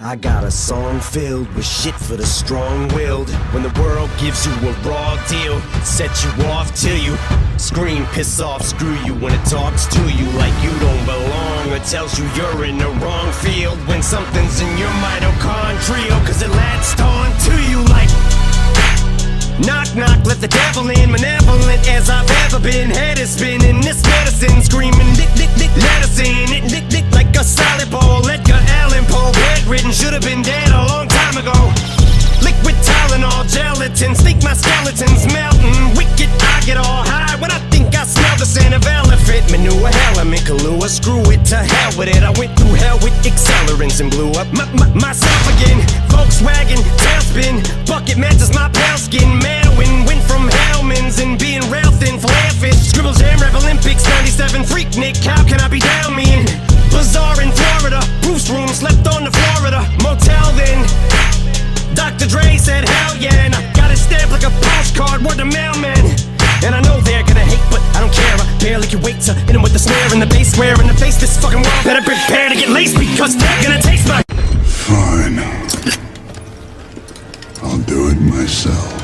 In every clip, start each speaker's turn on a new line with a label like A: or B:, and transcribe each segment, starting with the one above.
A: I got a song filled with shit for the strong-willed. When the world gives you a raw deal Set you off till you scream, piss off, screw you When it talks to you like you don't belong Or tells you you're in the wrong field. When something's in your mitochondrial Cause it latched on to you like Knock, knock, let the devil in Malevolent as I've ever been. Head is spinning, this medicine Screaming, dick, dick, dick, let in Should have been dead a long time ago. Liquid Tylenol, gelatin Think my skeleton's melting Wicked, I get all high When I think I smell the scent of elephant Manure, element, Kahlua Screw it, to hell with it. I went through hell with accelerants And blew up my, my, myself again. Volkswagen, tailspin Bucket matches my pale skin. Manowin, went from Hellman's with the and the in the face This fucking world better prepare to get laced Because they're gonna taste my
B: Fine. I'll do it myself.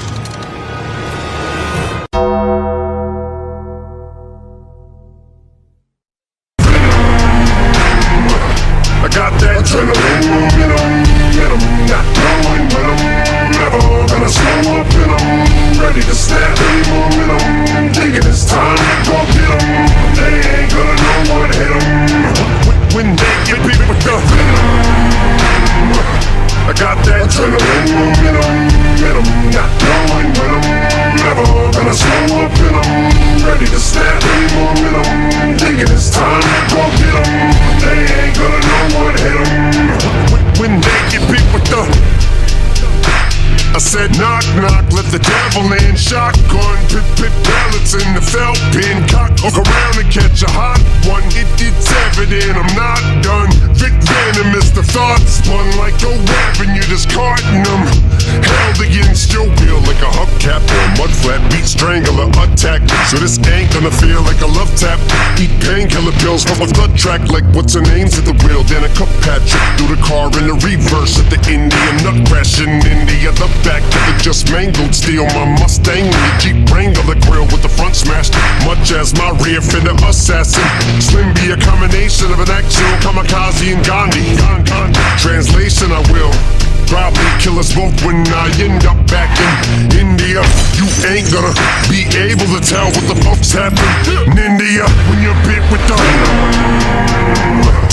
C: Said knock knock, let the devil in. Shotgun, pit pit pellets in the felt pin Cock around and catch a hot one. It, It's evident I'm not done. Vic venomous, the thoughts spun like a weapon. You're discarding them Your will like a hubcap. Or a mud flat Beat strangler attack. So this ain't gonna feel like a love tap. Eat painkiller pills from a blood track Like what's her name's at the wheel? Then a cup Patrick through the car in the reverse At the Indian nut crash in the other back of the just mangled steel My Mustang. And the Jeep Wrangler grill with the front smashed Much as my rear fender assassin. Slim be a combination of an actual kamikaze and Gandhi. Translation I will Probably kill us both when I end up back in India. You ain't gonna be able to tell what the fuck's happened in India When you're bit with the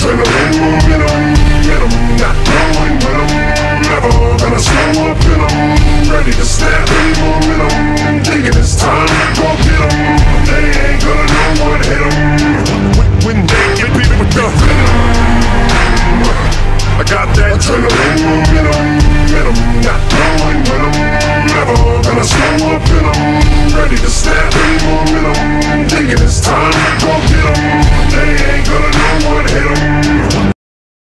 C: Adrenaline momentum, momentum Not going with 'em. Never gonna slow up in 'em. Ready to snap